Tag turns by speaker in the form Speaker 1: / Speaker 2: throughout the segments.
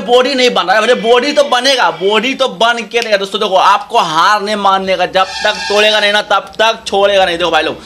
Speaker 1: Body नहीं बन रहा है। बॉडी तो बनेगा। बॉडी तो बन के रहेगा दोस्तों। देखो, आपको हार नहीं मानने का जब तक तोड़ेगा नहीं ना, तब तक छोड़ेगा नहीं। देखो भाई लोग,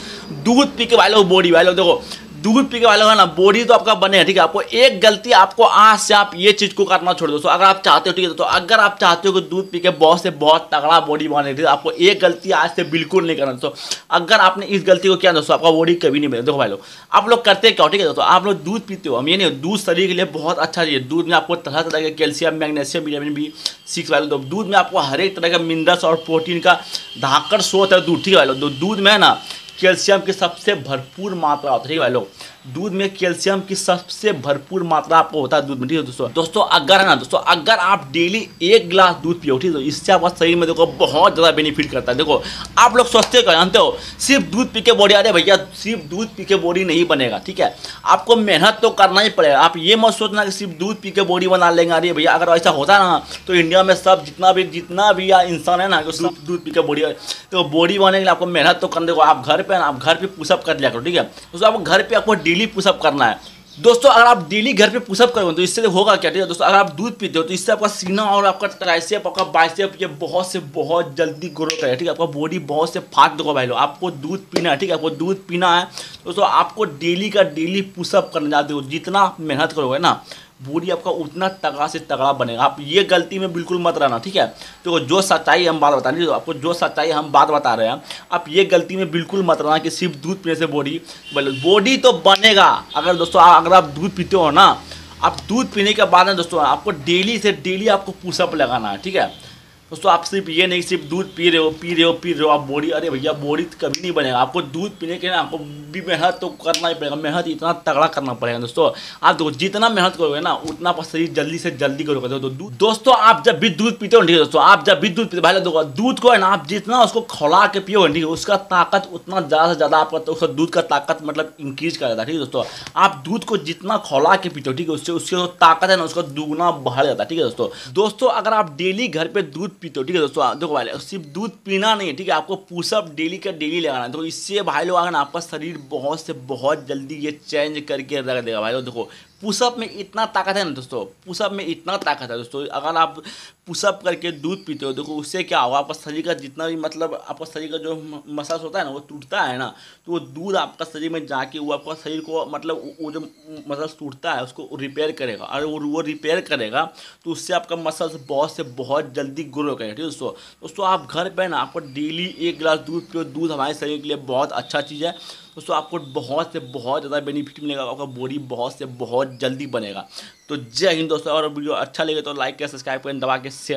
Speaker 1: दूध पी के भाई लोग बॉडी भाई लोग देखो दूध पी के वाले ना, बॉडी तो आपका बने, ठीक है? आपको एक गलती, आपको आज से आप ये चीज़ को करना छोड़ दो। दोस्तों अगर आप चाहते हो, ठीक है तो अगर आप चाहते हो कि दूध पी के बहुत से बहुत तगड़ा बॉडी बने, ठीक है? आपको एक गलती आज से बिल्कुल नहीं करना। दोस्तों अगर आपने इस गलती को किया दोस्तों आपका बॉडी कभी नहीं बने। देखो भाई लोग, आप लोग करते क्या हो, ठीक है? दोस्तों आप लोग दूध पीते हो, हम ये नहीं दूध शरीर के लिए बहुत अच्छा चाहिए दूध में आपको तरह तरह के calcium, magnesium, vitamin B six वाले दो। दूध में आपको हर एक तरह का मिनरल्स और प्रोटीन का धाकर स्रोत है दूध, ठीक है लोग? दूध में ना कैल्शियम की सबसे भरपूर मात्रा होती है। ठीक है भाई लोग? दूध में कैल्शियम की सबसे भरपूर मात्रा आपको होता है दूध में। ठीक है दोस्तों? दोस्तों, अगर है ना, दोस्तों, अगर आप डेली एक गिलास दूध पियो, ठीक है इससे आपका शरीर में देखो बहुत ज़्यादा बेनिफिट करता है। देखो, आप लोग सोचते हो जानते हो? सिर्फ़ दूध पी के बॉडी अरे भैया, सिर्फ़ दूध पी के बॉडी नहीं बनेगा, ठीक है? आपको मेहनत तो करना ही पड़ेगा। आप ये मत सोचना कि सिर्फ़ दूध पी के बॉडी बना लेंगे। अरे भैया, अगर ऐसा होता ना तो इंडिया में सब जितना भी जितना भी इंसान है ना सिर्फ़ दूध पी के बॉडी तो बॉडी के लिए आपको मेहनत तो करने देखो, आप घर पे आप घर पे पुशअप कर लिया करो, ठीक है? तो आपको घर पे आपको डेली पुशअप करना है। दोस्तों, अगर आप डेली घर पे पुशअप करोगे तो इससे होगा क्या, ठीक है? दोस्तों, अगर आप दूध पीते हो तो इससे आपका सीना और आपका ट्राइसेप आपका बाइसेप ये बहुत से, बहुत जल्दी ग्रो करेगा ठीक है? आपका बॉडी बहुत से फाट दोगे भाई लोग, आपको दूध पीना है, ठीक है? आपको दूध पीना है, दोस्तों, आपको डेली का डेली पुशअप करना चाहते हो जितना मेहनत करोगे ना बॉडी आपका उतना तगड़ा से तगड़ा बनेगा। आप ये गलती में बिल्कुल मत रहना, ठीक है? तो जो सच्चाई हम बात बता रहे आपको जो सच्चाई हम बात बता रहे हैं, आप ये गलती में बिल्कुल मत रहना कि सिर्फ़ दूध पीने से बॉडी बॉडी तो बनेगा। अगर दोस्तों, अगर आप दूध पीते हो ना, आप दूध पीने के बाद ना दोस्तों, आपको डेली से डेली आपको पुशअप लगाना है, ठीक है? दोस्तों, आप सिर्फ़ ये नहीं, सिर्फ़ दूध पी रहे हो, पी रहे हो, पी रहे हो, आप बॉडी अरे भैया बॉडी तो कभी नहीं बनेगा। आपको दूध पीने के लिए आपको भी मेहनत तो करना ही पड़ेगा, मेहनत इतना तगड़ा करना पड़ेगा दोस्तों। आप देखो, जितना मेहनत करोगे ना, उतना शरीर जल्दी से जल्दी करोगे। तो दोस्तों, आप जब भी दूध पीते हो, ठीक है दोस्तों, आप जब भी दूध पीते भाई दूध को है ना, आप जितना उसको खोला के पियो, ठीक है, उसका ताकत उतना ज़्यादा से ज़्यादा आपका तो उसका दूध का ताकत मतलब इंक्रीज कर जाता है, ठीक है दोस्तों। आप दूध को जितना खोला के पीते हो, ठीक है, उससे उसकी ताकत है ना, उसका दुगना बढ़ जाता है, ठीक है दोस्तों। दोस्तों, अगर आप डेली घर पर दूध पीते हो, ठीक है दोस्तों? देखो भाई, सिर्फ़ दूध पीना नहीं है, ठीक है? आपको पुशअप डेली का डेली लगाना है। तो इससे भाई लोग अगर आपका शरीर बहुत से बहुत जल्दी ये चेंज करके रख देगा। भाई लोग देखो पुशअप में इतना ताकत है ना दोस्तों? पुशअप में इतना ताकत है दोस्तों। अगर आप पुशअप करके दूध पीते हो, देखो उससे क्या होगा? आपका शरीर का जितना भी मतलब आपका शरीर का जो मसाज होता है ना, वो टूटता है ना? तो वो दूध आपका शरीर में जाके वो आपका शरीर को मतलब वो जो मसल्स टूटता है, उसको रिपेयर करेगा। और वो वो रिपेयर करेगा तो उससे आपका मसल्स बहुत से बहुत जल्दी ग्रो करेगा ठीक है दोस्तों? दोस्तों, आप घर पर ना, आपको डेली एक गिलास दूध पियो। दूध हमारे शरीर के लिए बहुत अच्छा चीज़ है। दोस्तों आपको बहुत से, बहुत ज़्यादा बेनिफिट मिलेगा, आपका बॉडी बहुत से, बहुत जल्दी बनेगा। तो जय हिंद दोस्तों, और वीडियो अच्छा लगे तो लाइक करें सब्सक्राइब करें, दबा के शेयर